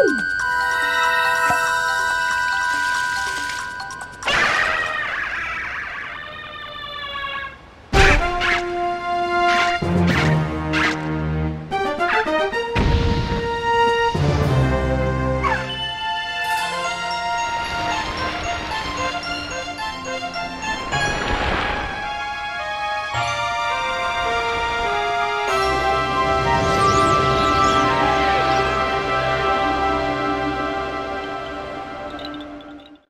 Woo!